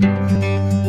Bye.